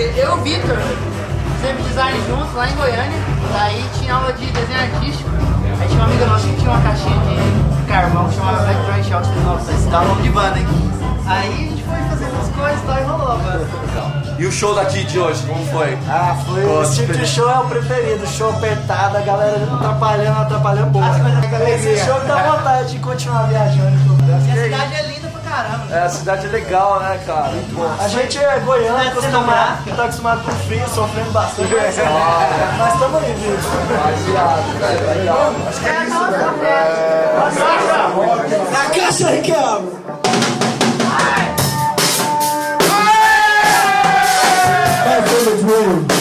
eu, e o Victor sempre design juntos lá em Goiânia. Daí tinha aula de desenho artístico. Aí tinha uma amiga nossa que tinha uma caixinha de carvão que chamava Black Drawing Shop. Nossa, esse tá dá nome de banda, aqui. Aí a gente foi fazer essas coisas tá, e rolou a banda. E o show daqui de hoje, como foi? Ah, foi. Qual esse tipo de show é o preferido. Show apertado, a galera atrapalhando, atrapalhando boa. Da Esse alegria. show dá vontade de continuar viajando. E a cidade é linda pra caramba. É, a cidade é legal, né, cara? A gente é goiano, acostumado, tá acostumado com frio, sofrendo bastante. Mas nós estamos aí, viu? Baseado, velho, legal. Na caixa, Ricardo! that village moving.